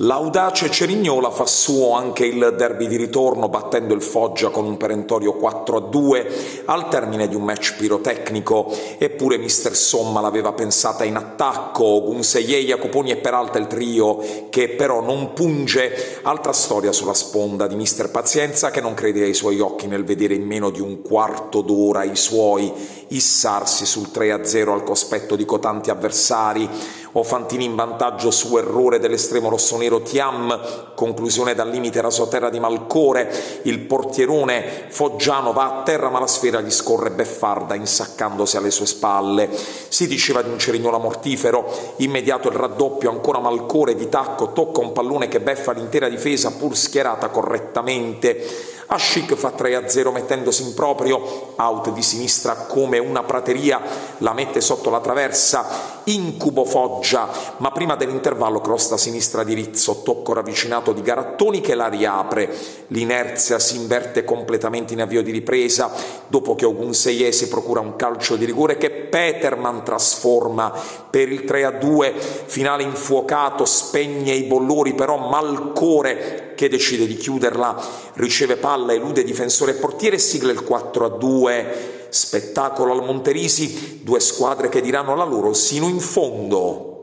L'audace Cerignola fa suo anche il derby di ritorno battendo il Foggia con un perentorio 4 a 2 al termine di un match pirotecnico, eppure mister Somma l'aveva pensata in attacco, Gunseye, Jacoponi e Peralta il trio che però non punge, altra storia sulla sponda di mister Pazienza che non crede ai suoi occhi nel vedere in meno di un quarto d'ora i suoi issarsi sul 3 a 0 al cospetto di cotanti avversari, o Fantini in vantaggio su errore dell'estremo rossonero Tiam, conclusione dal limite rasoterra di Malcore, il portierone foggiano va a terra ma la sfera gli scorre beffarda insaccandosi alle sue spalle. Si diceva di un cerignola mortifero, immediato il raddoppio, ancora Malcore di tacco, tocca un pallone che beffa l'intera difesa pur schierata correttamente. Ascic fa 3-0 mettendosi in proprio, out di sinistra come una prateria, la mette sotto la traversa, incubo Foggia, ma prima dell'intervallo crosta a sinistra di Rizzo, tocco ravvicinato di Garattoni che la riapre. L'inerzia si inverte completamente in avvio di ripresa, dopo che Ogunseye si procura un calcio di rigore che Peterman trasforma per il 3-2, finale infuocato, spegne i bollori, però Malcore che decide di chiuderla, riceve palla, elude difensore e portiere sigla il 4 a 2. Spettacolo al Monterisi, due squadre che diranno la loro sino in fondo.